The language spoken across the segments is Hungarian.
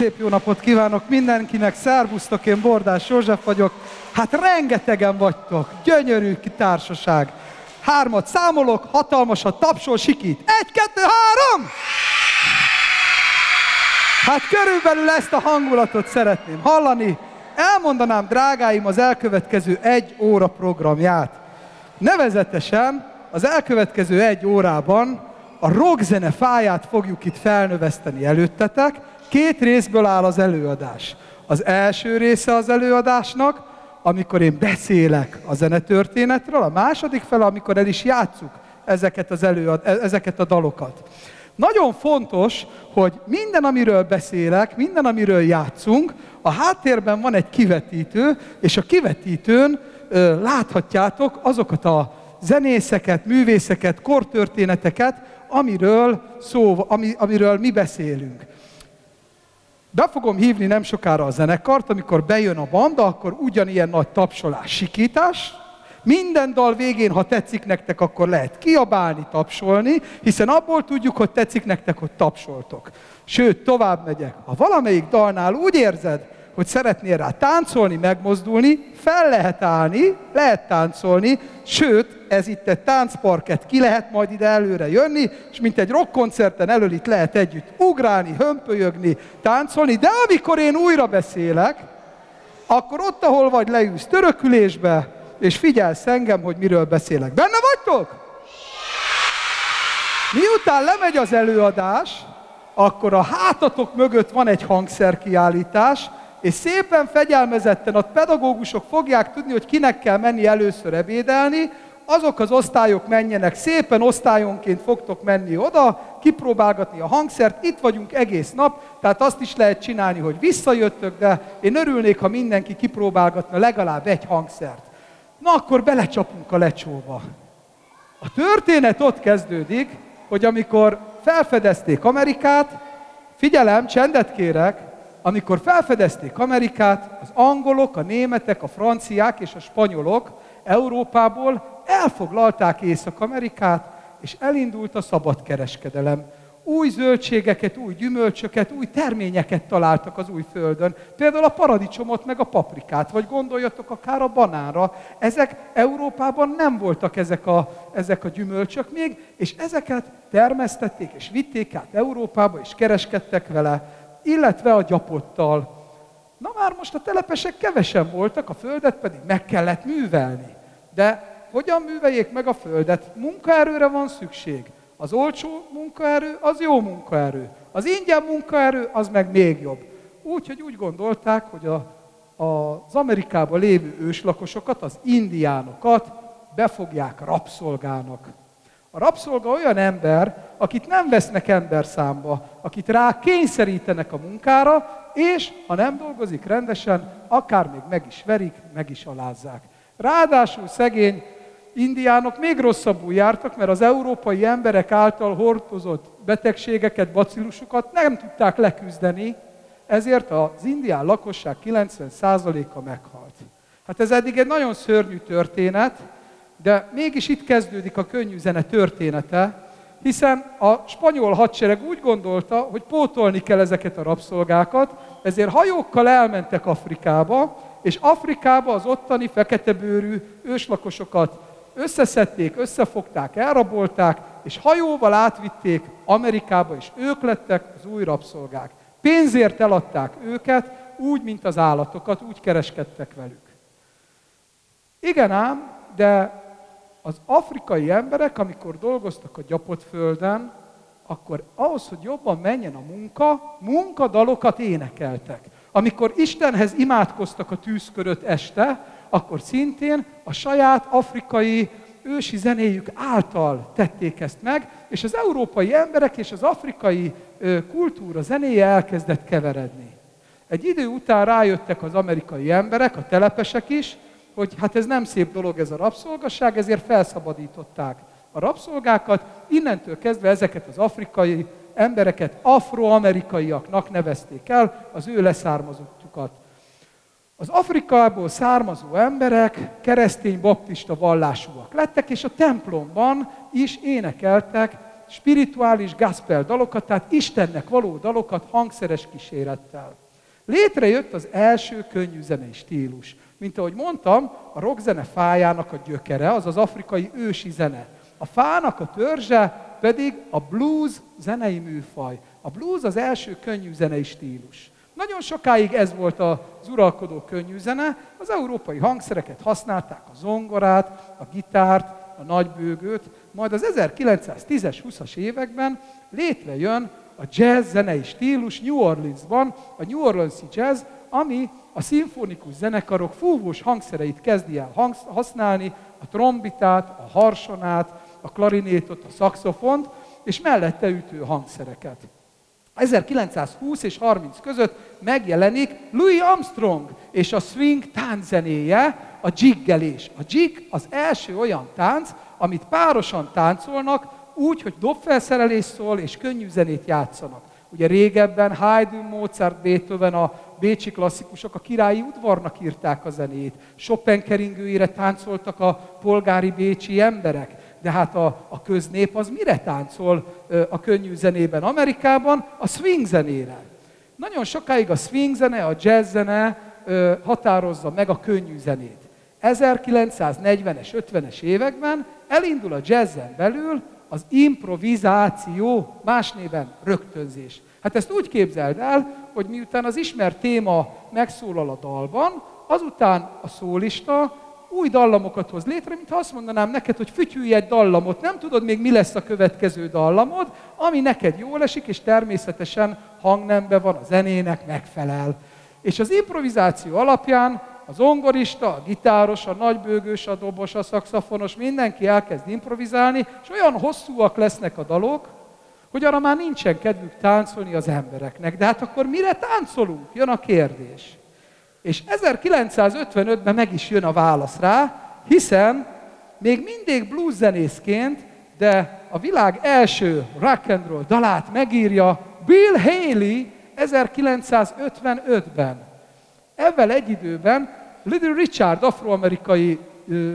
Szép jó napot kívánok mindenkinek, szervusztok, én Bordás József vagyok. Hát rengetegen vagytok, gyönyörű társaság. Hármat számolok, hatalmasat tapsol, sikít. Egy, kettő, három! Hát körülbelül ezt a hangulatot szeretném hallani. Elmondanám, drágáim, az elkövetkező egy óra programját. Nevezetesen az elkövetkező egy órában a rockzene fáját fogjuk itt felnöveszteni előttetek. Két részből áll az előadás. Az első része az előadásnak, amikor én beszélek a zenetörténetről, a második fele, amikor el is játszuk ezeket, az előad, e- ezeket a dalokat. Nagyon fontos, hogy minden, amiről beszélek, minden, amiről játszunk, a háttérben van egy kivetítő, és a kivetítőn ö, láthatjátok azokat a zenészeket, művészeket, kortörténeteket, amiről, szó, ami, amiről mi beszélünk. Be fogom hívni nem sokára a zenekart, amikor bejön a banda, akkor ugyanilyen nagy tapsolás, sikítás. Minden dal végén, ha tetszik nektek, akkor lehet kiabálni, tapsolni, hiszen abból tudjuk, hogy tetszik nektek, hogy tapsoltok. Sőt, tovább megyek. Ha valamelyik dalnál úgy érzed, hogy szeretnél rá táncolni, megmozdulni, fel lehet állni, lehet táncolni, sőt, ez itt egy táncparket, ki lehet majd ide előre jönni, és mint egy rockkoncerten elől itt lehet együtt ugrálni, hömpölyögni, táncolni, de amikor én újra beszélek, akkor ott, ahol vagy leülsz törökülésbe, és figyelsz engem, hogy miről beszélek. Benne vagytok? Miután lemegy az előadás, akkor a hátatok mögött van egy hangszerkiállítás, és szépen fegyelmezetten a pedagógusok fogják tudni, hogy kinek kell menni először ebédelni, azok az osztályok menjenek, szépen osztályonként fogtok menni oda, kipróbálgatni a hangszert, itt vagyunk egész nap, tehát azt is lehet csinálni, hogy visszajöttök, de én örülnék, ha mindenki kipróbálgatna legalább egy hangszert. Na akkor belecsapunk a lecsóba. A történet ott kezdődik, hogy amikor felfedezték Amerikát, figyelem, csendet kérek, amikor felfedezték Amerikát, az angolok, a németek, a franciák és a spanyolok Európából elfoglalták Észak-Amerikát, és elindult a szabadkereskedelem. Új zöldségeket, új gyümölcsöket, új terményeket találtak az új földön. Például a paradicsomot, meg a paprikát, vagy gondoljatok akár a banánra. Ezek Európában nem voltak ezek a, ezek a gyümölcsök még, és ezeket termesztették, és vitték át Európába, és kereskedtek vele illetve a gyapottal. Na már most a telepesek kevesen voltak, a földet pedig meg kellett művelni. De hogyan műveljék meg a földet? Munkaerőre van szükség. Az olcsó munkaerő, az jó munkaerő. Az ingyen munkaerő, az meg még jobb. Úgyhogy úgy gondolták, hogy a, a, az Amerikában lévő őslakosokat, az indiánokat befogják rabszolgának. A rabszolga olyan ember, akit nem vesznek ember számba, akit rá kényszerítenek a munkára, és ha nem dolgozik rendesen, akár még meg is verik, meg is alázzák. Ráadásul szegény indiánok még rosszabbul jártak, mert az európai emberek által hordozott betegségeket, bacillusokat nem tudták leküzdeni, ezért az indián lakosság 90%-a meghalt. Hát ez eddig egy nagyon szörnyű történet, de mégis itt kezdődik a könnyű zene története, hiszen a spanyol hadsereg úgy gondolta, hogy pótolni kell ezeket a rabszolgákat, ezért hajókkal elmentek Afrikába, és Afrikába az ottani feketebőrű őslakosokat összeszedték, összefogták, elrabolták, és hajóval átvitték Amerikába, és ők lettek az új rabszolgák. Pénzért eladták őket, úgy, mint az állatokat, úgy kereskedtek velük. Igen ám, de az afrikai emberek, amikor dolgoztak a gyapott földön, akkor ahhoz, hogy jobban menjen a munka, munkadalokat énekeltek. Amikor Istenhez imádkoztak a tűzköröt este, akkor szintén a saját afrikai ősi zenéjük által tették ezt meg, és az európai emberek és az afrikai kultúra zenéje elkezdett keveredni. Egy idő után rájöttek az amerikai emberek, a telepesek is, hogy hát ez nem szép dolog ez a rabszolgasság, ezért felszabadították a rabszolgákat, innentől kezdve ezeket az afrikai embereket afroamerikaiaknak nevezték el, az ő leszármazottukat. Az Afrikából származó emberek keresztény baptista vallásúak lettek, és a templomban is énekeltek spirituális gospel dalokat, tehát Istennek való dalokat hangszeres kísérettel. Létrejött az első könnyű zenei stílus. Mint ahogy mondtam, a rockzene fájának a gyökere, az az afrikai ősi zene. A fának a törzse pedig a blues zenei műfaj. A blues az első könnyű zenei stílus. Nagyon sokáig ez volt az uralkodó könnyű zene, az európai hangszereket használták, a zongorát, a gitárt, a nagybőgőt, majd az 1910-es, 20-as években létrejön a jazz zenei stílus New Orleansban, a New Orleans-i jazz, ami a szimfonikus zenekarok fúvós hangszereit kezdi el használni, a trombitát, a harsonát, a klarinétot, a szaxofont, és mellette ütő hangszereket. 1920 és 30 között megjelenik Louis Armstrong és a swing tánczenéje, a jiggelés. A jig az első olyan tánc, amit párosan táncolnak, úgy, hogy dobfelszerelés szól és könnyű zenét játszanak. Ugye régebben Haydn, Mozart, Beethoven, a bécsi klasszikusok a királyi udvarnak írták a zenét. Chopin keringőire táncoltak a polgári bécsi emberek. De hát a, a köznép az mire táncol a könnyű zenében Amerikában? A swing zenére. Nagyon sokáig a swing zene, a jazz zene határozza meg a könnyű zenét. 1940-es, 50-es években elindul a jazzen belül az improvizáció, más néven rögtönzés. Hát ezt úgy képzeld el, hogy miután az ismert téma megszólal a dalban, azután a szólista új dallamokat hoz létre, mintha azt mondanám neked, hogy fütyülj egy dallamot, nem tudod még mi lesz a következő dallamod, ami neked jól esik, és természetesen hangnembe van, a zenének megfelel. És az improvizáció alapján az zongorista, a gitáros, a nagybőgős, a dobos, a szakszafonos, mindenki elkezd improvizálni, és olyan hosszúak lesznek a dalok, hogy arra már nincsen kedvük táncolni az embereknek. De hát akkor mire táncolunk? Jön a kérdés. És 1955-ben meg is jön a válasz rá, hiszen még mindig blues zenészként, de a világ első rock and roll dalát megírja Bill Haley 1955-ben. Ezzel egy időben Little Richard, afroamerikai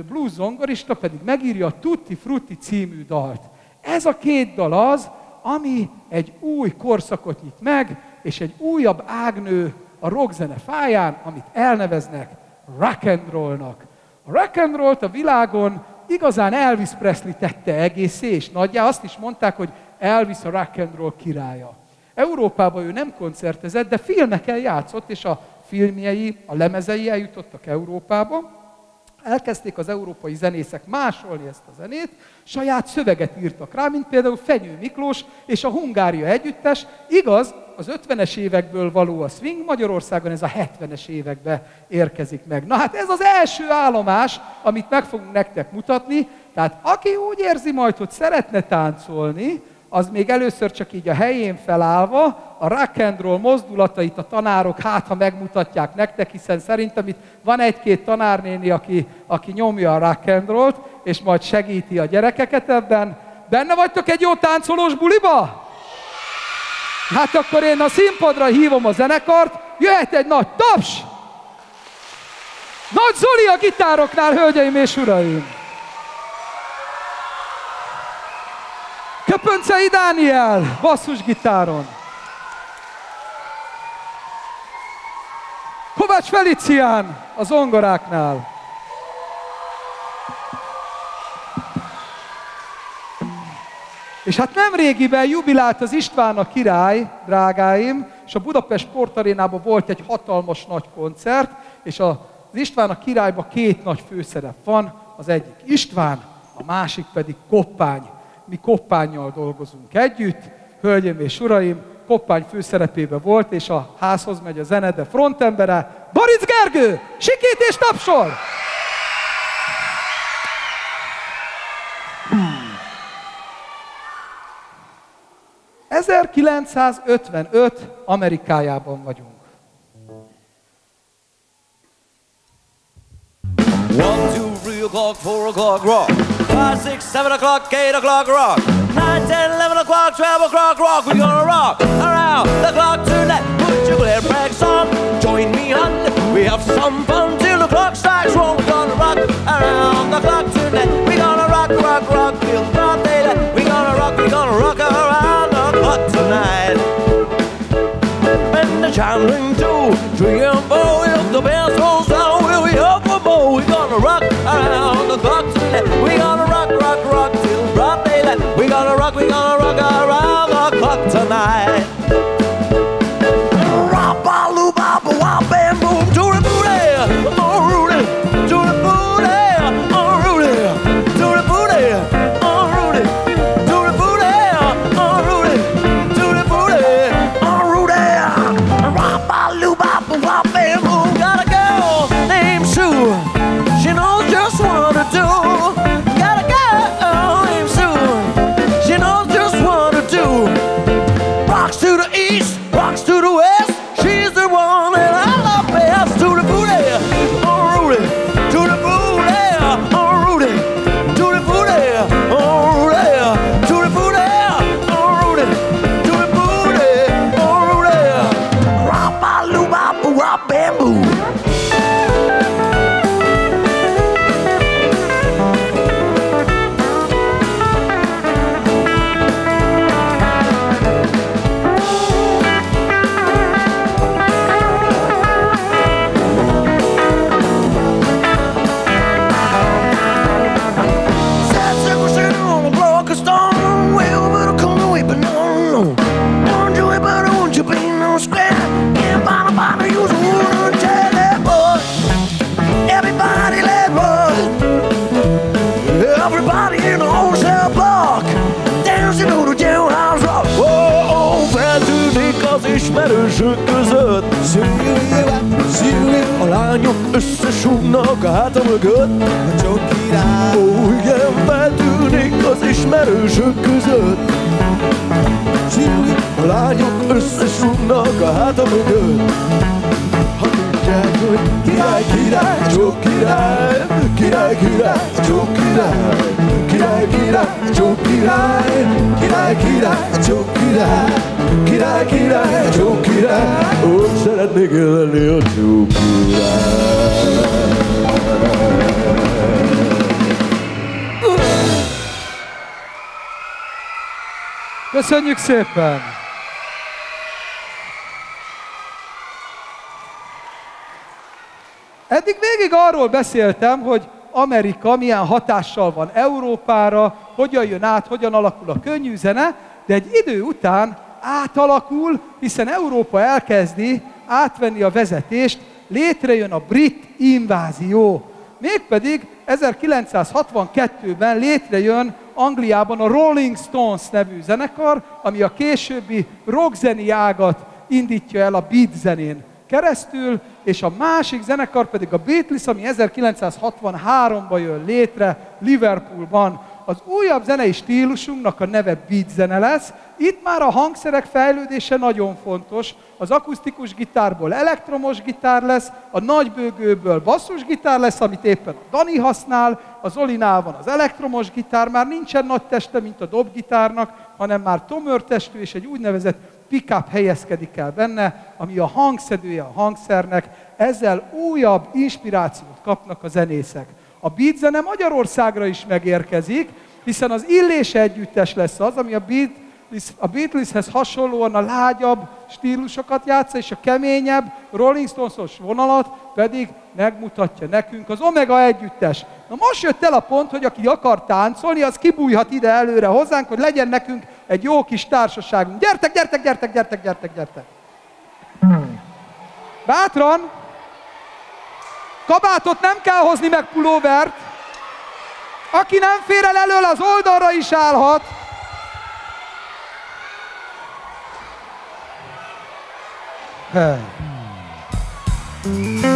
blues zongorista pedig megírja a Tutti Frutti című dalt. Ez a két dal az, ami egy új korszakot nyit meg, és egy újabb ágnő a rockzene fáján, amit elneveznek rock and rollnak. A rock and rollt a világon igazán Elvis Presley tette egészé, és nagyjá azt is mondták, hogy Elvis a rock and roll királya. Európában ő nem koncertezett, de filmeken játszott, és a filmjei, a lemezei eljutottak Európába, elkezdték az európai zenészek másolni ezt a zenét, saját szöveget írtak rá, mint például Fenyő Miklós és a Hungária Együttes. Igaz, az 50-es évekből való a swing, Magyarországon ez a 70-es évekbe érkezik meg. Na hát ez az első állomás, amit meg fogunk nektek mutatni, tehát aki úgy érzi majd, hogy szeretne táncolni, az még először csak így a helyén felállva, a rock and roll mozdulatait a tanárok hát, ha megmutatják nektek, hiszen szerintem itt van egy-két tanárnéni, aki, aki nyomja a rock and rollt, és majd segíti a gyerekeket ebben. Benne vagytok egy jó táncolós buliba? Hát akkor én a színpadra hívom a zenekart, jöhet egy nagy taps! Nagy Zoli a gitároknál, hölgyeim és uraim! Köpöncei Dániel, basszusgitáron. Kovács Felicián a zongoráknál. És hát nem régiben jubilált az István a király, drágáim, és a Budapest Sportarénában volt egy hatalmas nagy koncert, és az István a királyban két nagy főszerep van, az egyik István, a másik pedig Koppány mi Koppányjal dolgozunk együtt. Hölgyeim és uraim, Koppány főszerepébe volt, és a házhoz megy a zene, de frontembere Baric Gergő! Sikít és tapsol! Hmm. 1955 Amerikájában vagyunk. One, two, three o'clock, four o'clock, rock. Five, six, seven o'clock, eight o'clock, rock. Nine, ten, eleven o'clock, twelve o'clock, rock. We're gonna rock around the clock tonight. Put your glad rags on, join me on. We have some fun till the clock strikes one. We're gonna rock around the clock tonight. We're gonna rock, rock, rock till broad daylight. We're gonna rock, we're gonna rock around the clock tonight. And the chime ring two, three and four. If the bell down, we'll be up? Gonna rock around the clock tonight. We gonna rock, rock, rock till broad daylight. We gonna rock, we gonna rock around the clock tonight. Lányok összesúgnak a háta mögött. A csok király. Ó, igen, feltűnik az ismerősök között. A lányok összesúgnak a háta mögött. Ha tudják, hogy király, király, csok király, király, király, király, király, király, csok király, király, király, csok király, király, király, csok király, úgy szeretnék élni a csok király. Köszönjük szépen! Eddig végig arról beszéltem, hogy Amerika milyen hatással van Európára, hogyan jön át, hogyan alakul a könnyű zene, de egy idő után átalakul, hiszen Európa elkezdi átvenni a vezetést, létrejön a brit invázió. Mégpedig 1962-ben létrejön Angliában a Rolling Stones nevű zenekar, ami a későbbi rockzeni ágat indítja el a beat zenén keresztül, és a másik zenekar pedig a Beatles, ami 1963-ban jön létre Liverpoolban. Az újabb zenei stílusunknak a neve beat zene lesz. Itt már a hangszerek fejlődése nagyon fontos. Az akusztikus gitárból elektromos gitár lesz, a nagybőgőből basszusgitár lesz, amit éppen a Dani használ, az Olinál van az elektromos gitár, már nincsen nagy teste, mint a dobgitárnak, hanem már tömörtestű és egy úgynevezett pickup helyezkedik el benne, ami a hangszedője a hangszernek, ezzel újabb inspirációt kapnak a zenészek. A beat zene Magyarországra is megérkezik, hiszen az Illés együttes lesz az, ami a Beatles, a Beatleshez hasonlóan a lágyabb stílusokat játsza, és a keményebb Rolling Stones-os vonalat pedig megmutatja nekünk az Omega együttes. Na most jött el a pont, hogy aki akar táncolni, az kibújhat ide előre hozzánk, hogy legyen nekünk egy jó kis társaságunk. Gyertek, gyertek, gyertek, gyertek, gyertek, gyertek! Bátran! Kabátot nem kell hozni meg pulóvert. Aki nem fér el elől, az oldalra is állhat. Hey.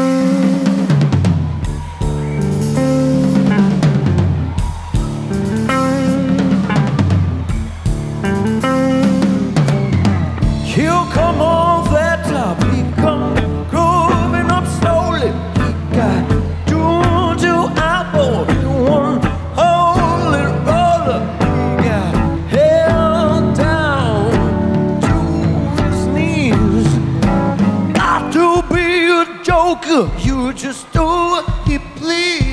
just do what he please.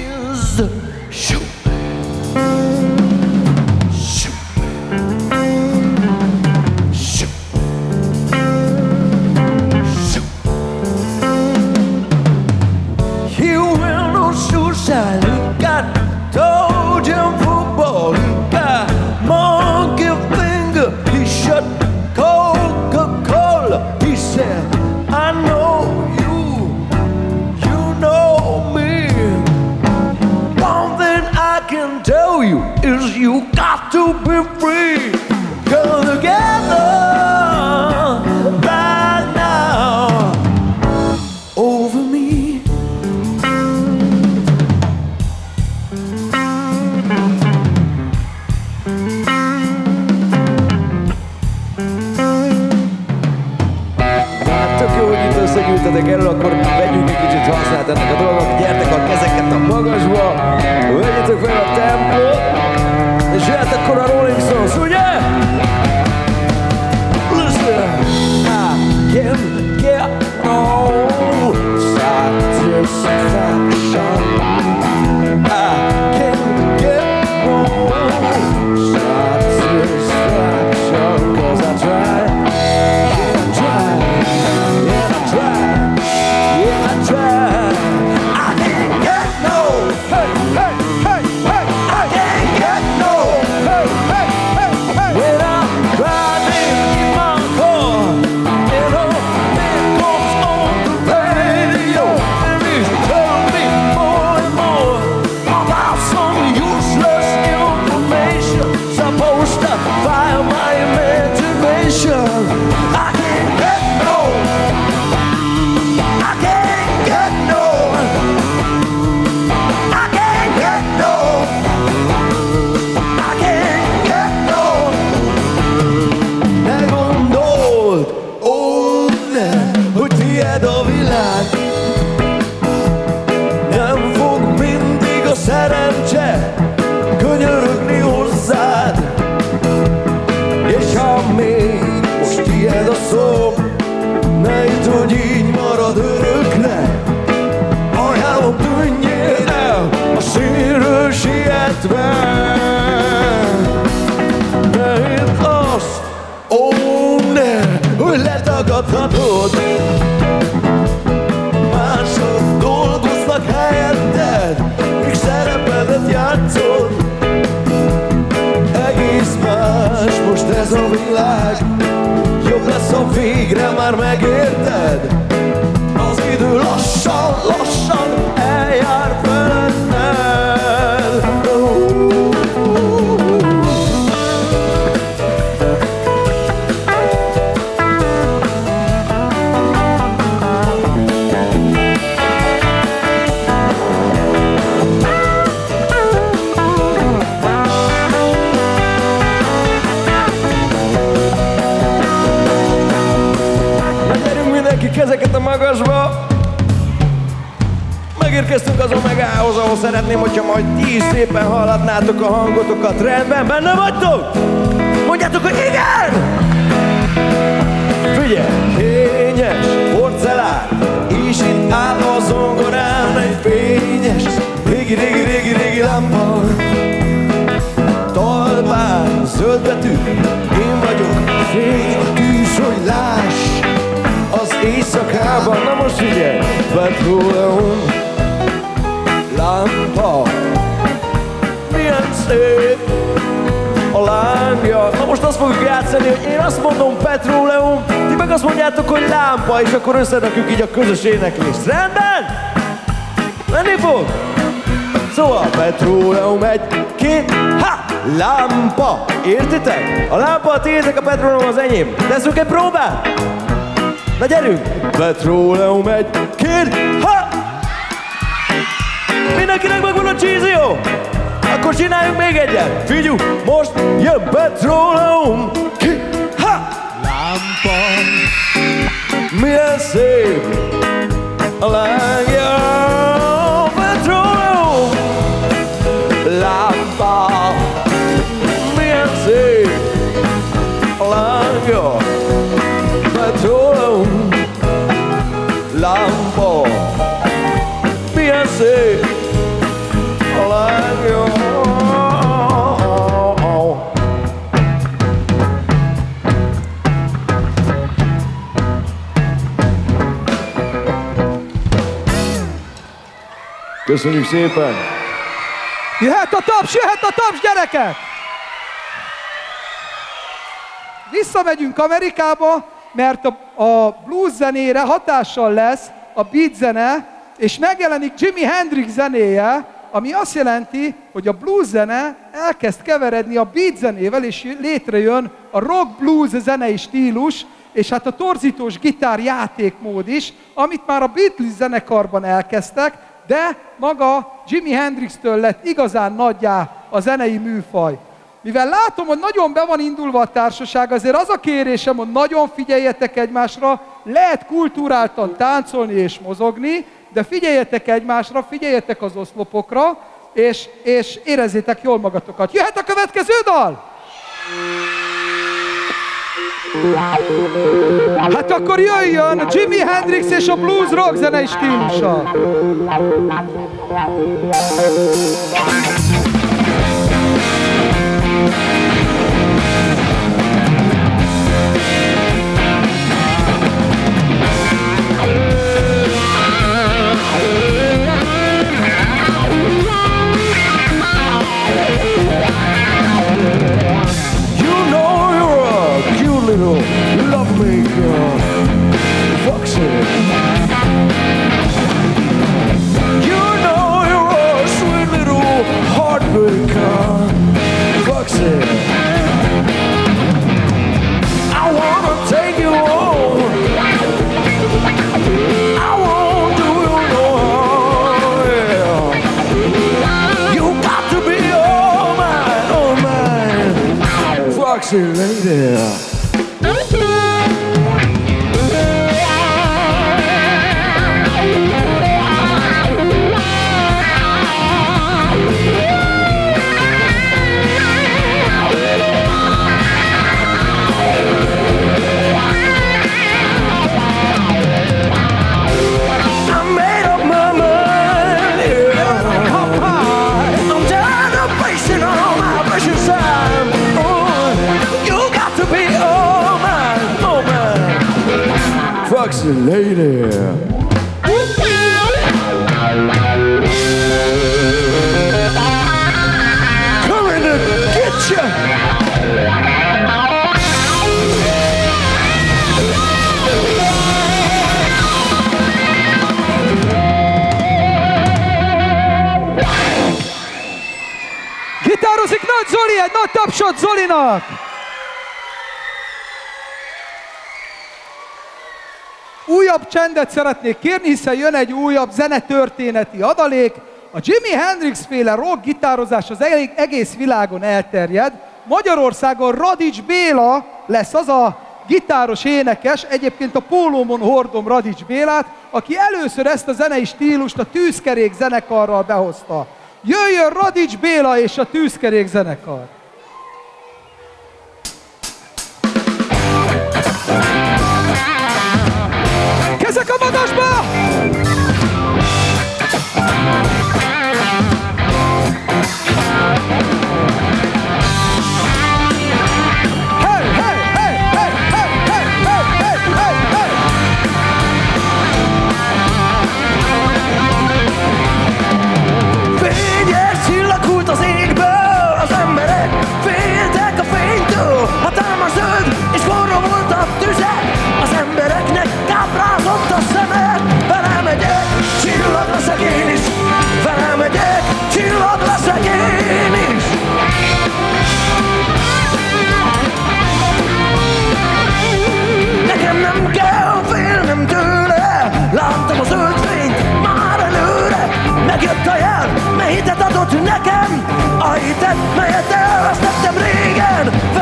Így az Omegához, ahol szeretném, hogyha majd ti is szépen hallatnátok a hangotokat. Rendben, benne vagytok? Mondjátok, hogy igen! Figyelj! Fényes porcelán, és itt áll a zongorán egy fényes, régi, régi, régi, régi lámpa. Talpán zöld betű, én vagyok, fény a tűz, hogy láss az éjszakában. Na most figyelj, petróleum, lámpa, milyen szép a lángja. Na most azt fogjuk játszani, hogy én azt mondom petróleum, ti meg azt mondjátok, hogy lámpa, és akkor összerakjuk így a közös éneklést. Rendben? Menni fog? Szóval petróleum egy, két, ha! Lámpa! Értitek? A lámpa a tiétek, a petróleum az enyém. Teszünk egy próbát? Na gyerünk! Petróleum egy, két, ha! Mindenkinek megvan a jó? Akkor csináljunk még egyet! Figyú, most jön petróleum! Ki, ha! Lámpa! Milyen szép a lángja! Petróleum! Lámpa! Milyen szép a lángja! Köszönjük szépen! Jöhet a taps, jöhet a taps, gyerekek! Visszamegyünk Amerikába, mert a, a blues zenére hatással lesz a beat zene, és megjelenik Jimi Hendrix zenéje, ami azt jelenti, hogy a blues zene elkezd keveredni a beat zenével, és létrejön a rock blues zenei stílus, és hát a torzítós gitár játékmód is, amit már a Beatles zenekarban elkezdtek, de maga Jimi Hendrix-től lett igazán nagyjá a zenei műfaj. Mivel látom, hogy nagyon be van indulva a társaság, azért az a kérésem, hogy nagyon figyeljetek egymásra, lehet kultúráltan táncolni és mozogni, de figyeljetek egymásra, figyeljetek az oszlopokra, és, és érezzétek jól magatokat. Jöhet a következő dal! Hát akkor jöjjön Jimi Hendrix és a blues rock zenei stílusa. Sexy lady. Lady. Gitározik Nagy Zoli, egy nagy tapsot Zolinak! Újabb csendet szeretnék kérni, hiszen jön egy újabb zenetörténeti adalék. A Jimi Hendrix féle rock gitározás az egész világon elterjed. Magyarországon Radics Béla lesz az a gitáros énekes, egyébként a pólómon hordom Radics Bélát, aki először ezt a zenei stílust a Tűzkerék zenekarral behozta. Jöjjön Radics Béla és a Tűzkerék zenekar! Kezek a nekem a hitet, melyet elvesztettem régen.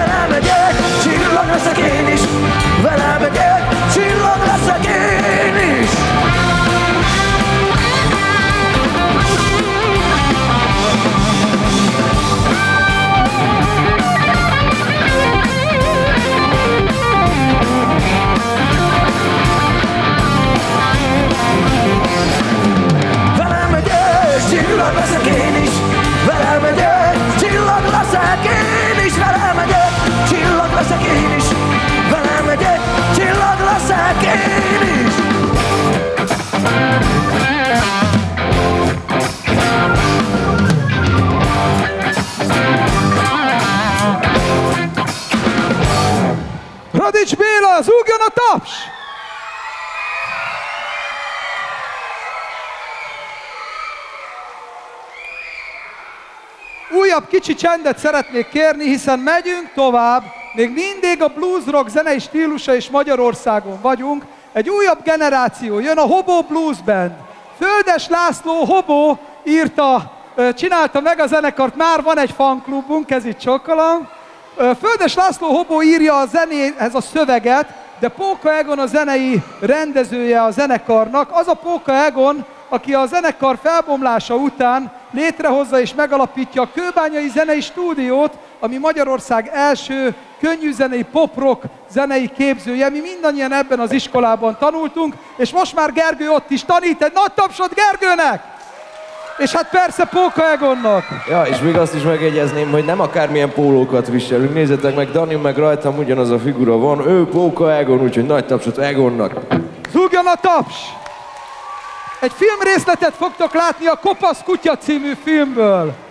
Kicsi csendet szeretnék kérni, hiszen megyünk tovább, még mindig a blues rock zenei stílusa és Magyarországon vagyunk. Egy újabb generáció, jön a Hobo Blues Band. Földes László Hobo írta, csinálta meg a zenekart, már van egy fanklubunk, ez itt csokkolom. Ö, Földes László Hobó írja a zenéhez a szöveget, de Póka Egon a zenei rendezője a zenekarnak. Az a Póka Egon, aki a zenekar felbomlása után létrehozza és megalapítja a Kőbányai Zenei Stúdiót, ami Magyarország első könnyű zenei pop-rock zenei képzője. Mi mindannyian ebben az iskolában tanultunk, és most már Gergő ott is tanít. Egy nagy tapsot Gergőnek! És hát persze Póka Egonnak. Ja, és még azt is megjegyezném, hogy nem akármilyen pólókat viselünk. Nézzetek meg, Dani meg rajtam ugyanaz a figura van. Ő Póka Egon, úgyhogy nagy tapsot Egonnak. Zúgjon a taps! Egy filmrészletet fogtok látni a Kopasz Kutya című filmből.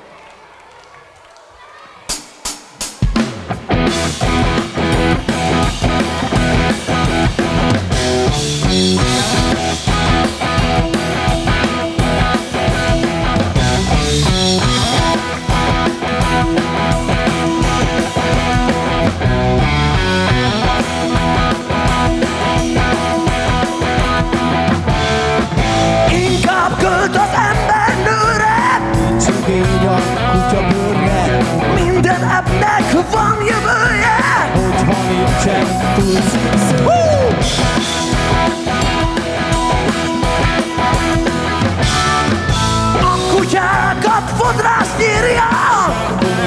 A bőrre Minden ebnek van jövője. Hogyha nincsen túl szísző A kutyákat fodrász nyírja.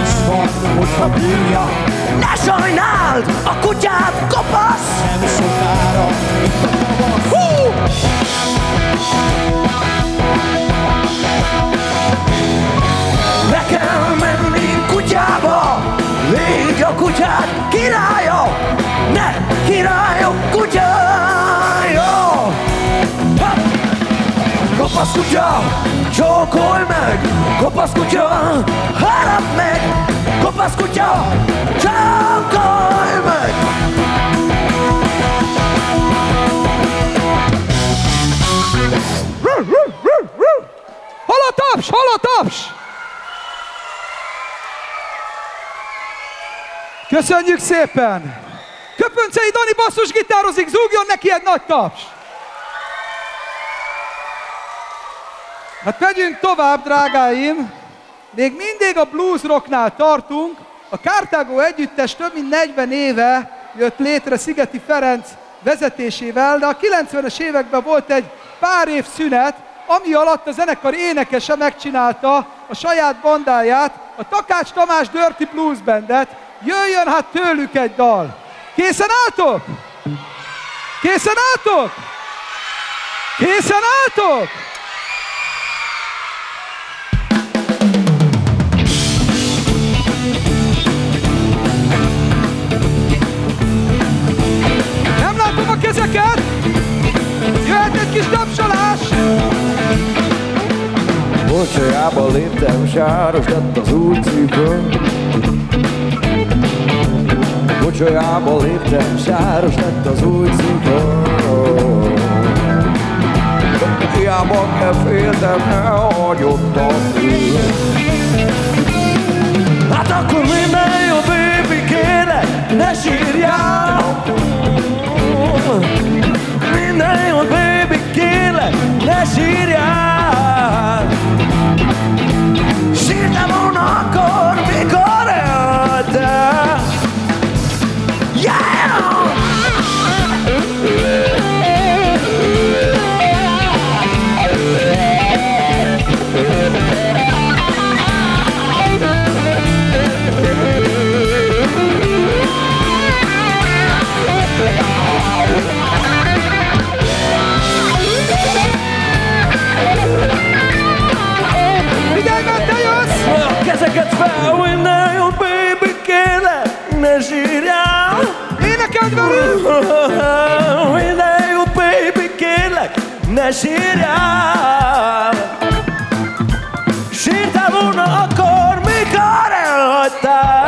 Is van, hogyha bírja Ne sajnáld, a kutyát kopasz. Nem sokára, mint a tavasz. Hú! Kell menni kutyába Légy a kutyád királya Ne királyok kutyája! Kopasz kutya, csókolj meg Kopasz kutya, harap meg Kopasz kutya, csókolj meg Hol a taps? Hol a taps? Köszönjük szépen! Köpöncei Dani basszusgitározik, zúgjon neki egy nagy taps! Hát megyünk tovább, drágáim! Még mindig a blues rocknál tartunk. A Cartago együttes több mint 40 éve jött létre Szigeti Ferenc vezetésével, de a 90-es években volt egy pár év szünet, ami alatt a zenekar énekese megcsinálta a saját bandáját, a Takács Tamás Dirty Blues Bandet. Jöjjön hát tőlük egy dal! Készen álltok? Készen álltok? Készen álltok? Nem látom a kezeket! Jöhet egy kis tapsolás! Bocsajába léptem, sáros lett az új cipőm. Bocsajába léptem, sáros lett az új cipőm. Hiába kell féltem, ne hagyott a fül. Hát akkor minden jó, baby, kérlek, ne sírjál te sírjál Sírtál volna akkor, mikor elhagytál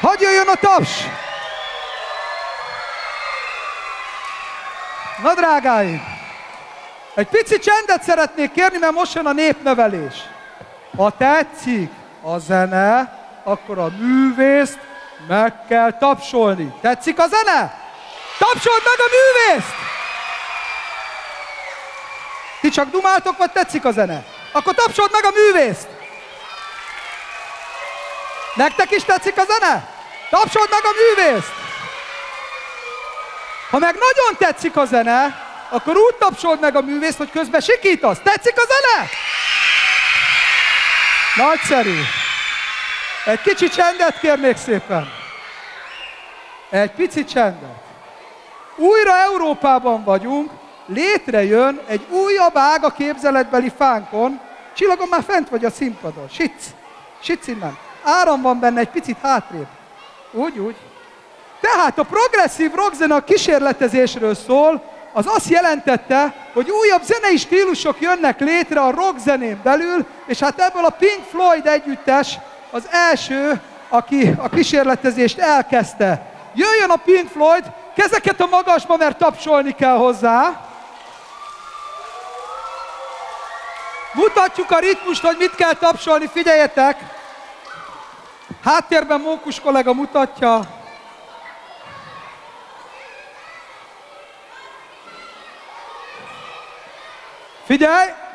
Hogy jöjjön a taps! Na drágáim, egy pici csendet szeretnék kérni, mert most jön a népnevelés. Ha tetszik a zene, akkor a művészt meg kell tapsolni. Tetszik a zene? Tapsold meg a művészt! Ti csak dumáltok, vagy tetszik a zene? Akkor tapsold meg a művészt! Nektek is tetszik a zene? Tapsold meg a művészt! Ha meg nagyon tetszik a zene, akkor úgy tapsold meg a művészt, hogy közben sikítasz. Tetszik a zene? Nagyszerű. Egy kicsi csendet kérnék szépen. Egy pici csendet. Újra Európában vagyunk, létrejön egy újabb ág a képzeletbeli fánkon. Csillagom már fent vagy a színpadon. Sic. Sic innen. Áram van benne egy picit hátrébb. Úgy, úgy. Tehát a progresszív rockzene a kísérletezésről szól, az azt jelentette, hogy újabb zenei stílusok jönnek létre a rockzenén belül, és hát ebből a Pink Floyd együttes az első, aki a kísérletezést elkezdte. Jöjjön a Pink Floyd, kezeket a magasba, mert tapsolni kell hozzá. Mutatjuk a ritmust, hogy mit kell tapsolni, figyeljetek! Háttérben Mókus kollega mutatja. Figyelj!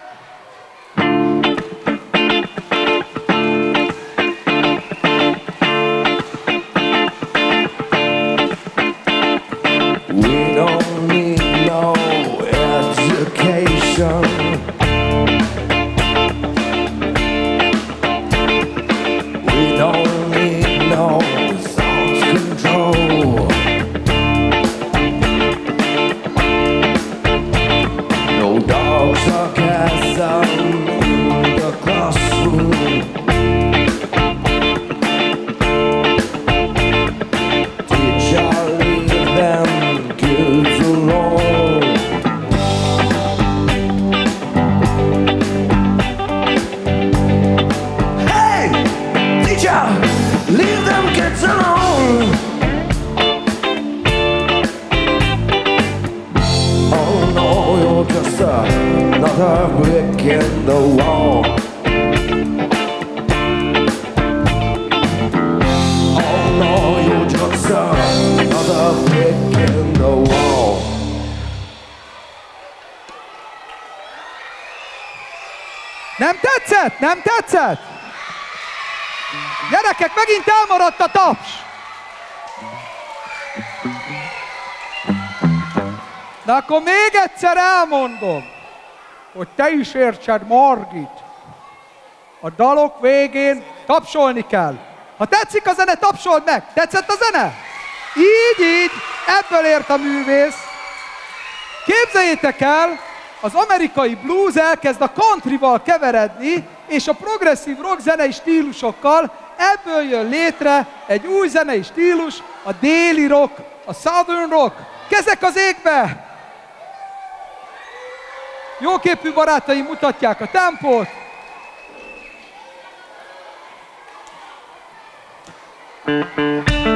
Akkor még egyszer elmondom, hogy te is értsed, Margit. A dalok végén tapsolni kell. Ha tetszik a zene, tapsold meg! Tetszett a zene? Így, így, ebből ért a művész. Képzeljétek el, az amerikai blues elkezd a countryval keveredni, és a progresszív rock zenei stílusokkal ebből jön létre egy új zenei stílus, a déli rock, a southern rock. Kezek az égbe! Jóképű barátaim mutatják a tempót. Wheel,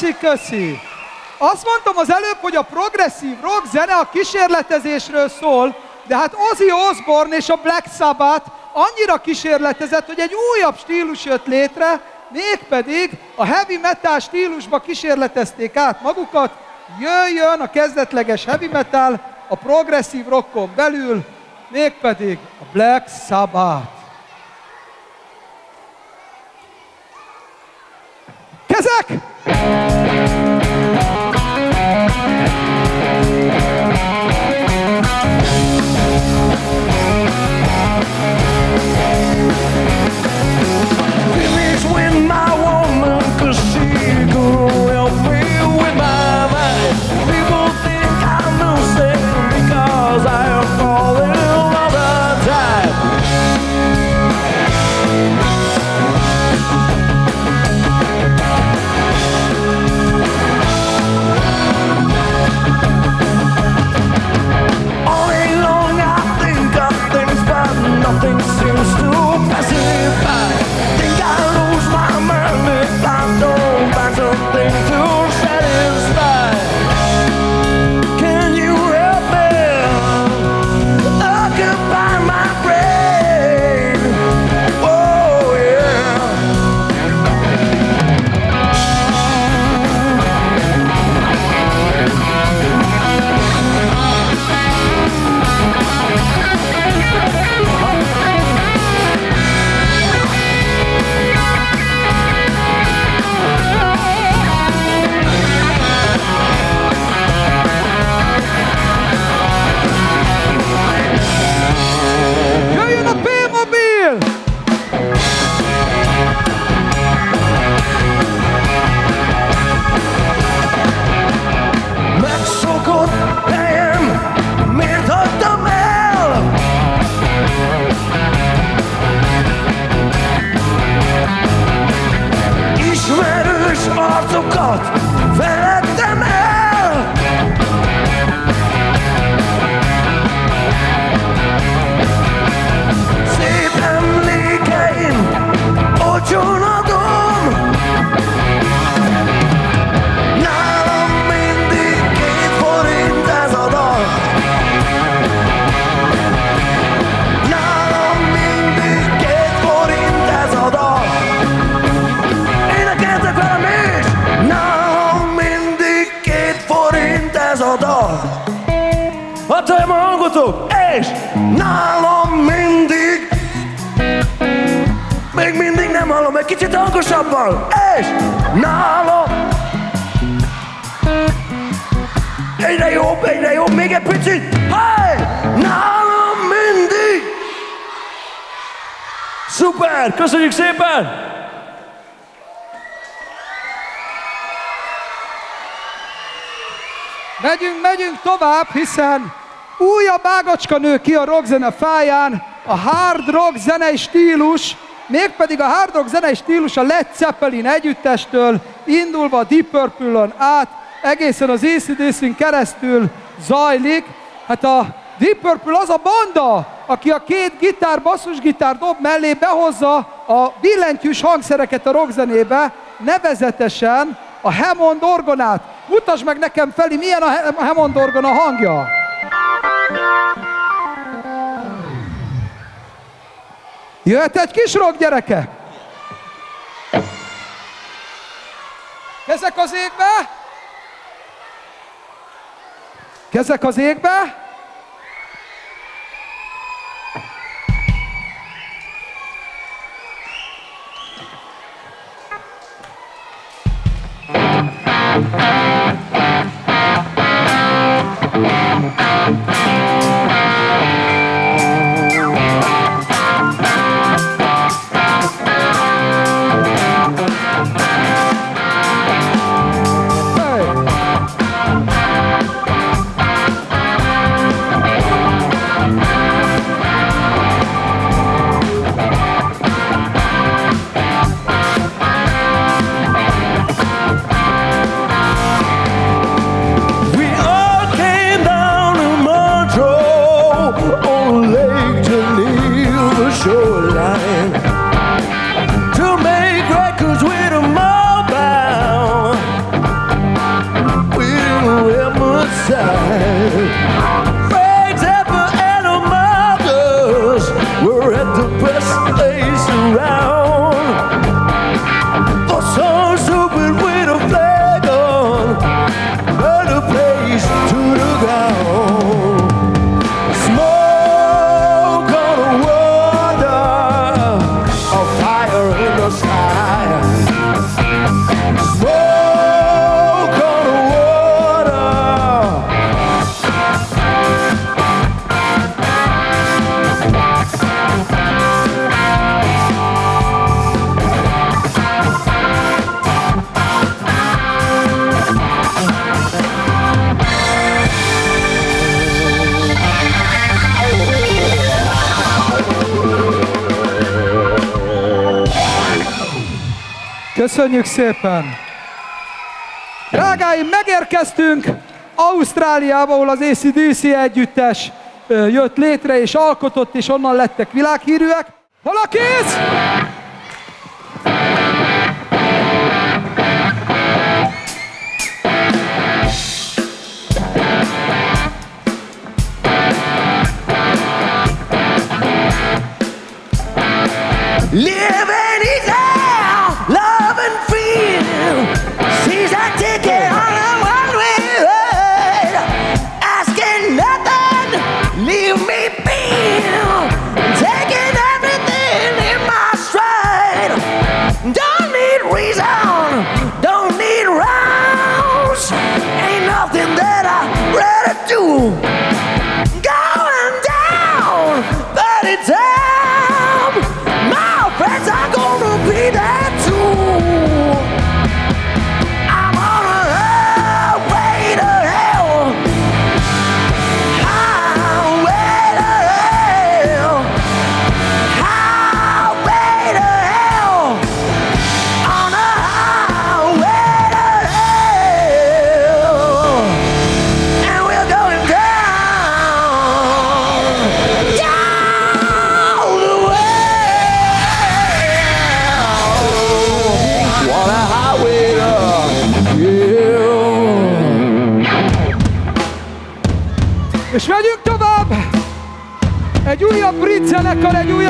köszi, köszi. Azt mondtam az előbb, hogy a progresszív rock zene a kísérletezésről szól, de hát Ozzy Osbourne és a Black Sabbath annyira kísérletezett, hogy egy újabb stílus jött létre, mégpedig a heavy metal stílusba kísérletezték át magukat, jöjjön a kezdetleges heavy metal a progresszív rockon belül, mégpedig a Black Sabbath. És nálam mindig Még mindig nem hallom, egy kicsit hangosabban, és nálam Egyre jobb, egyre jobb, még egy picit, hey! Nálam mindig Szuper, köszönjük szépen! Megyünk, megyünk tovább, hiszen újabb ágacska nő ki a rockzene fáján, a hard rock zenei stílus, mégpedig a hard rock zenei stílus a Led Zeppelin együttestől, indulva a Deep Purple-on át, egészen az ACDC-n keresztül zajlik. Hát a Deep Purple az a banda, aki a két gitár, basszusgitár dob mellé behozza a billentyűs hangszereket a rockzenébe, nevezetesen a Hammond orgonát. Mutasd meg nekem Feli, milyen a Hammond orgona hangja. Jöhet egy kis rock gyereke? Kezek az égbe? Kezek az égbe? Hey. Köszönjük szépen! Drágáim, megérkeztünk Ausztráliába, ahol az ACDC együttes jött létre és alkotott, és onnan lettek világhírűek. Hol a kéz? Is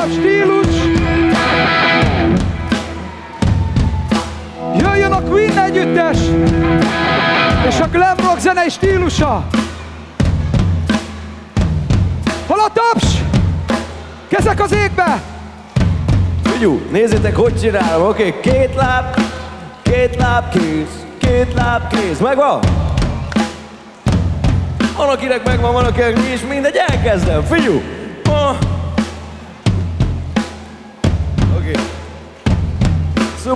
újabb stílus. Jöjjön a Queen együttes! És a glam rock zenei stílusa. Hol a taps? Kezek az égbe! Figyú, nézzétek, hogy csinálom, oké? Okay? Két láb, két láb kész, két láb kész, megvan? Van, akinek megvan, van, akinek nincs, mindegy, elkezdem, figyú! Oh.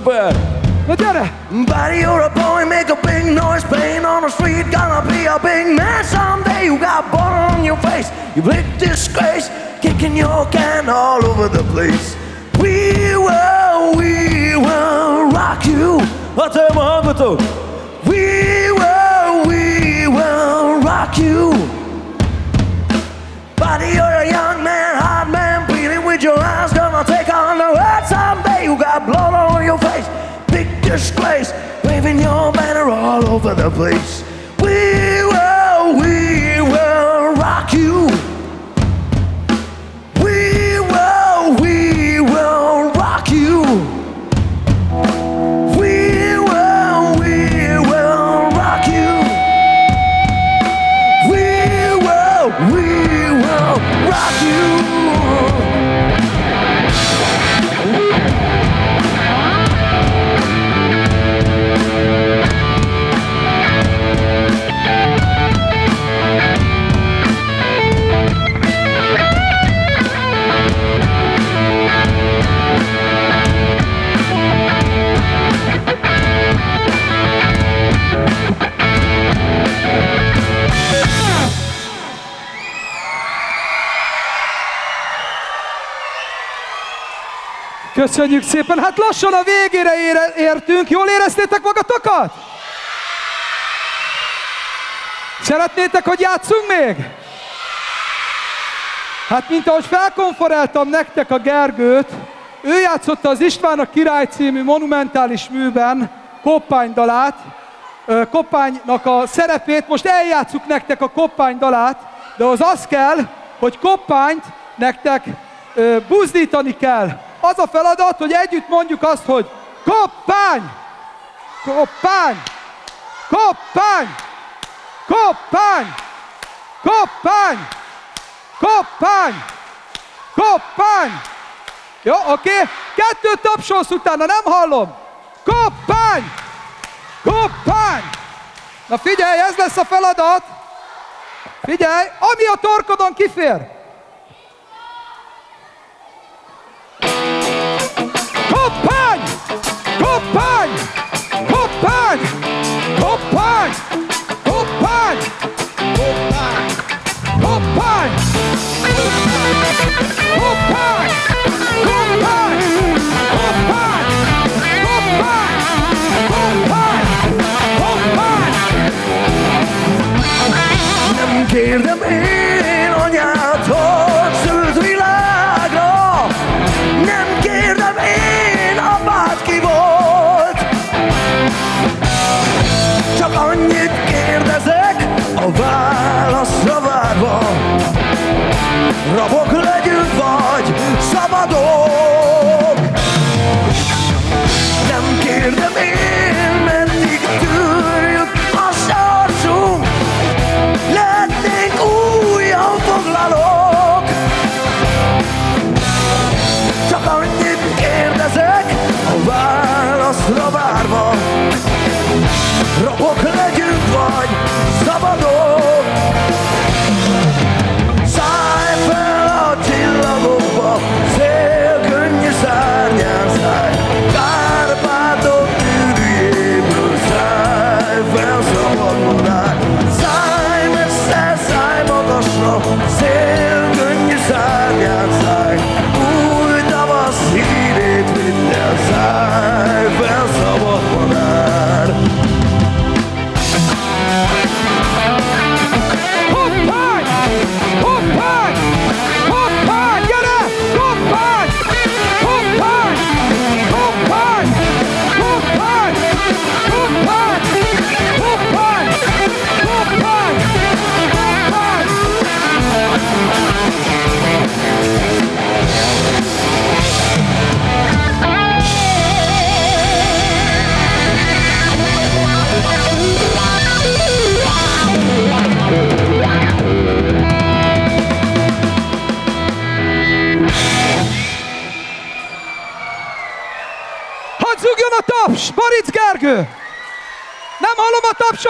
Gyere! Buddy, you're a boy, make a big noise, playing on the street, gonna be a big man someday. You got butter on your face, you big disgrace, kicking your can all over the place. We will, we will rock you. Te uh, a hangotok! We disgrace, waving your banner all over the place. We will, we Köszönjük szépen! Hát lassan a végére ére- értünk. Jól éreztétek magatokat? Szeretnétek, hogy játszunk még? Hát, mint ahogy felkonferáltam nektek a Gergőt, ő játszotta az István a Király című monumentális műben Koppány dalát, Koppánynak a szerepét, most eljátszuk nektek a Koppány dalát, de az az kell, hogy Koppányt nektek buzdítani kell. Az a feladat, hogy együtt mondjuk azt, hogy Koppány! Koppány! Koppány! Koppány! Koppány! Koppány! Koppány! Jó, oké? Kettőt tapsolsz utána, nem hallom! Koppány! Koppány! Na figyelj, ez lesz a feladat! Figyelj, ami a torkodon kifér! Copan! Copan! Copan! Copan! Copan! Copan! Copan! Copan! Copan! Copan! Copan! Copan! Give them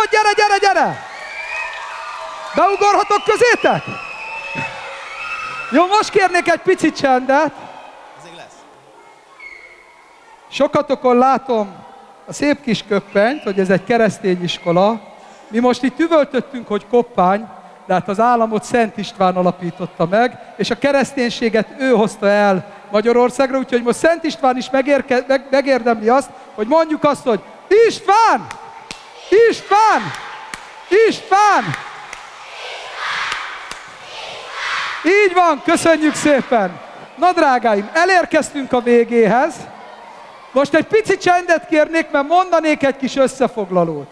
tapsot, gyere, gyere, gyere! Beugorhatok közétek? Jó, most kérnék egy picit csendet. Sokatokon látom a szép kis köppenyt, hogy ez egy keresztény iskola. Mi most itt üvöltöttünk, hogy koppány, de hát az államot Szent István alapította meg, és a kereszténységet ő hozta el Magyarországra, úgyhogy most Szent István is megérke, meg, megérdemli azt, hogy mondjuk azt, hogy István! István! István! Így van, köszönjük szépen! Na drágáim, elérkeztünk a végéhez. Most egy pici csendet kérnék, mert mondanék egy kis összefoglalót.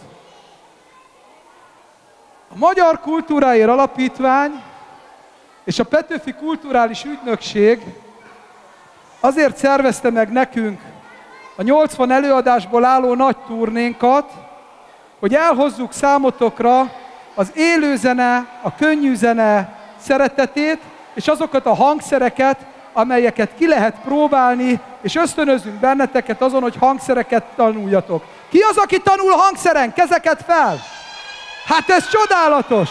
A Magyar Kultúráért Alapítvány és a Petőfi Kulturális Ügynökség azért szervezte meg nekünk a 80 előadásból álló nagy turnénkat, hogy elhozzuk számotokra az élőzene, a könnyű zene szeretetét, és azokat a hangszereket, amelyeket ki lehet próbálni, és ösztönözünk benneteket azon, hogy hangszereket tanuljatok. Ki az, aki tanul hangszeren? Kezeket fel! Hát ez csodálatos!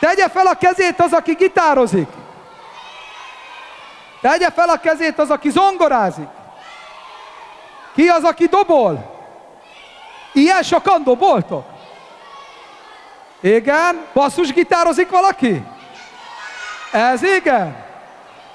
Tegye fel a kezét az, aki gitározik. Tegye fel a kezét az, aki zongorázik. Ki az, aki dobol? Ilyen sokan doboltok? Igen? Basszusgitározik valaki? Ez igen?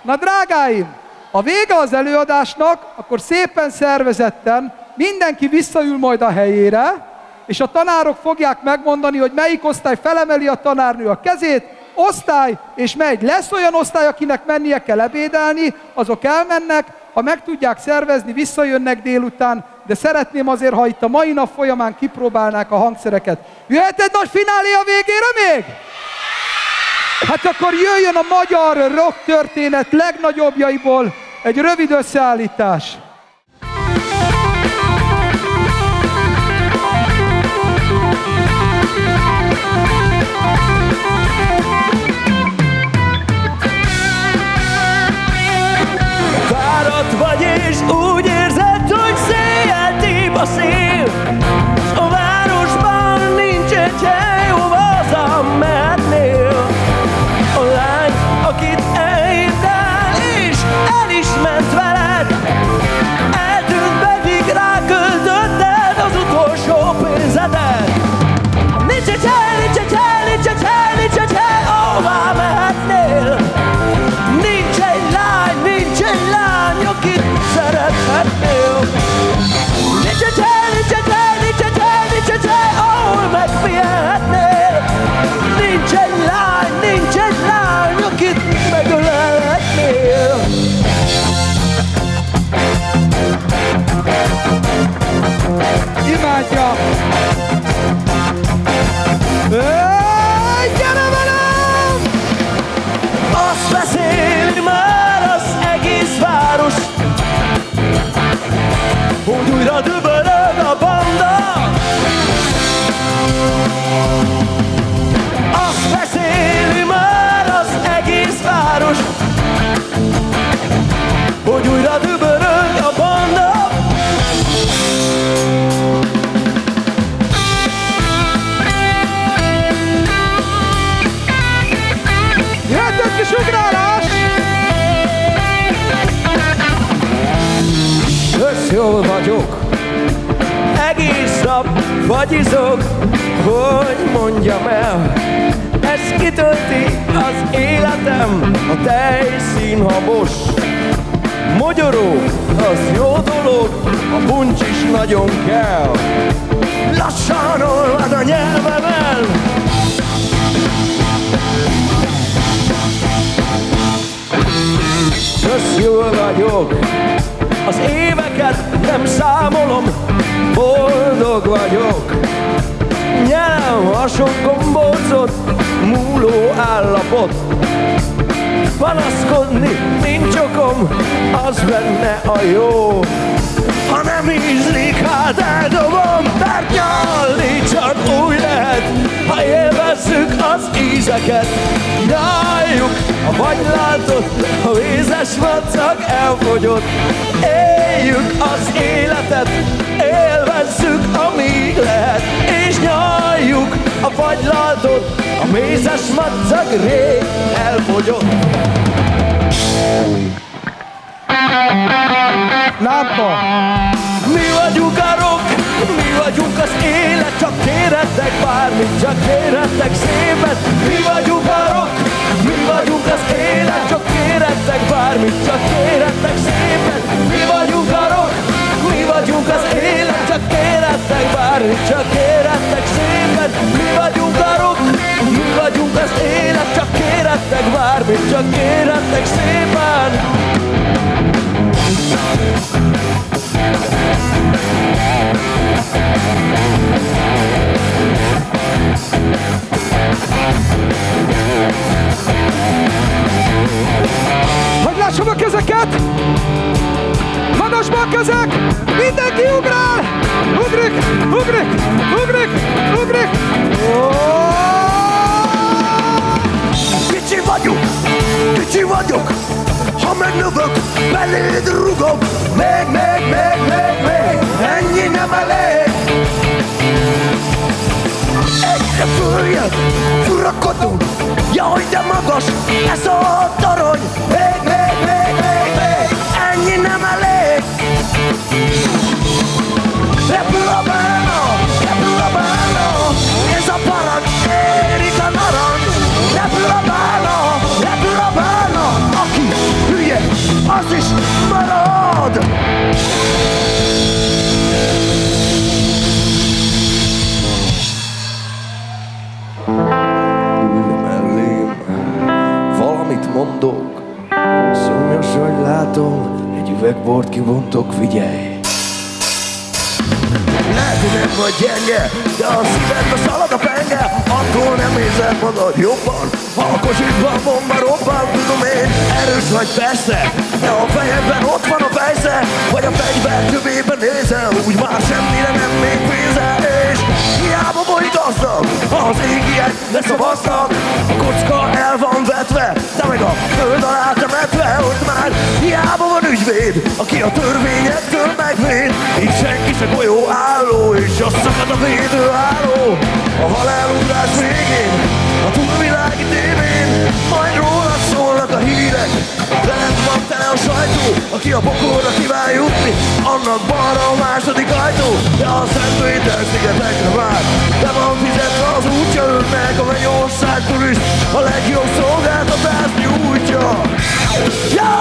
Na drágáim, a vége az előadásnak, akkor szépen szervezetten mindenki visszaül majd a helyére, és a tanárok fogják megmondani, hogy melyik osztály felemeli a tanárnő a kezét, osztály, és megy. Lesz olyan osztály, akinek mennie kell ebédelni, azok elmennek, ha meg tudják szervezni, visszajönnek délután, de szeretném azért, ha itt a mai nap folyamán kipróbálnák a hangszereket. Jöhet egy nagy finálé a végére még? Hát akkor jöjjön a magyar rock történet legnagyobbjaiból egy rövid összeállítás. Nap vagyizok Hogy mondjam el. Ez kitölti az életem A tejszín habos Magyaró, az jó dolog, a puncs is nagyon kell. Lassan olvad a nyelvemen. Kösz jól vagyok, Az éveket nem számolom boldog vagyok. Nyelem a sok gombócot Múló állapot. Panaszkodni nincs okom Az benne a jó. Ha nem ízlik, hát eldobom Mert nyalni csak úgy lehet. Ha élvezzük az ízeket Nyaljuk a fagylaltot A vízes macag elfogyott. Éljük az életet rég elfogyott Lámpa! Mi vagyunk a rock, mi vagyunk az élet, csak kérhettek bármit, csak kérhettek szépet. Mi vagyunk a rock, mi vagyunk az élet, csak kérhettek bármit, csak kérhettek szépet. Mi vagyunk a rock, mi vagyunk az élet, csak kérhettek bármit, csak kérhettek szépet. Mi vagyunk a rock, mi vagyunk az élet, csak kérhettek bármit, csak kérhettek szépen. Hogy lássam a kezeket! Magasba a kezek! Mindenki ugrál! Ugrik! Ugrik! Ugrik! Ugrik! Kicsi vagyok, kicsi vagyok, ha megnövök, beléd rugok, még, még, még, még, még, ennyi nem elég. Egyre följebb, furakodunk, jaj de magas, ez a torony, még, Repül a bána, repül a bána, ez a parancs, érik a narancs. Repül a bána, repül a bána, aki hülye, az is marad. valamit mondok. Szomjas, hogy látom, üvegbort kibontok, figyelj. Nem vagy gyenge, de a szívedbe szalad a penge. Attól nem érzed magad jobban. Ha a kocsidban bomba robban, tudom én Erős vagy persze, de a fejedben ott van a fejsze Vagy a fegyver tövében nézel. Úgy már semmire nem még pénzel És hiába gazdag Az égiek leszavaznak A kocka el van vetve De meg a föld alá temetve Ott már hiába van ügyvéd Aki a törvényektől megvéd. Így senki se golyó álló És azt szakad a védőálló. A halálugrás végén A túlvilági tévén a hírek. Veled van tele a sajtó Aki a pokolra kíván jutni Annak balra a második ajtó. De a Szentpéter szigetekre vár. De van fizetve az útja Önnek a mennyország turist A legjobb szolgáltatást nyújtja. Yo!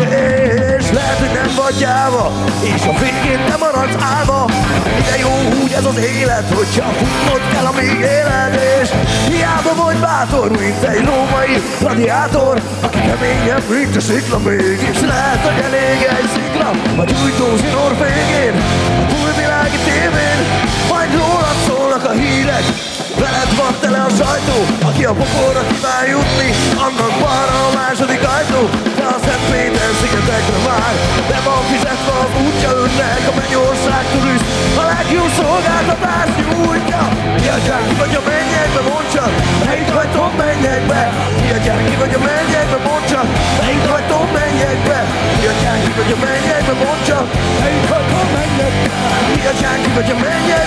És lehet, hogy nem vagy gyáva és a végén nem maradsz állva. De jó úgy ez az élet, hogyha futnod kell a még élet, és hiába vagy bátor, mint egy római gladiátor, aki keményebb, mint a szikla mégis lehet, hogy elég egy szikla, a gyújtó zsinór végén, a túlvilági tévén, majd rólad szólnak a hírek, Veled van tele a sajtó, aki a pokolra kíván jutni, annak balra a második ajtó, de a Szent Péter szigetekre vár. De van fizetve az útja önnek, a mennyország turist, a legjobb szolgáltatást nyújtja. Mi a gyáki vagy a mennyekbe, mondd csak, melyik vagy Tom mennyekbe. Mi a gyáki vagy a mennyekbe, mondd csak, melyik vagy Tom mennyekbe. Mi a gyáki vagy a mennyekbe, mondd csak, melyik vagy Tom mennyekbe. Mi a gyáki vagy a mennyekbe,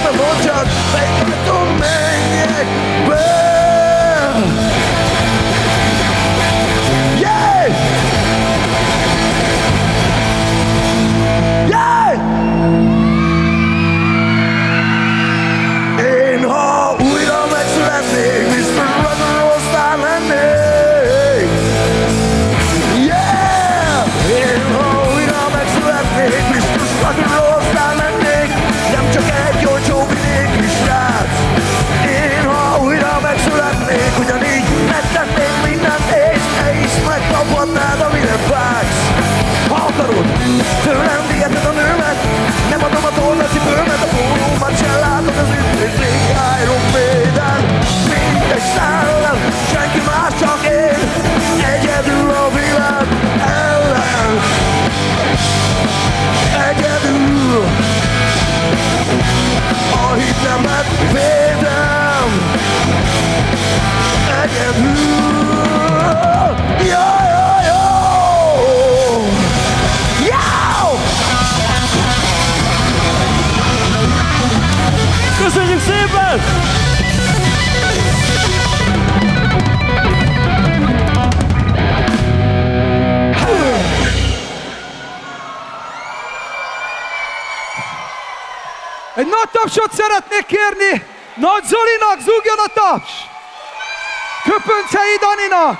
Nagy tapsot szeretnék kérni Nagy Zolinak, zúgjon a taps! Köpöncei Daninak!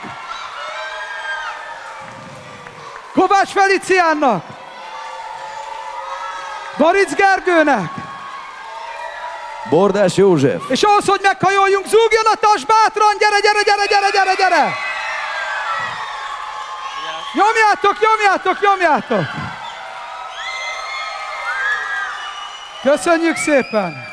Kovács Feliciánnak! Baric Gergőnek! Bordás József. És ahhoz, hogy meghajoljunk, zúgjon a taps bátran! Gyere, gyere, gyere, gyere, gyere, gyere! Nyomjátok, nyomjátok, nyomjátok! Köszönjük szépen!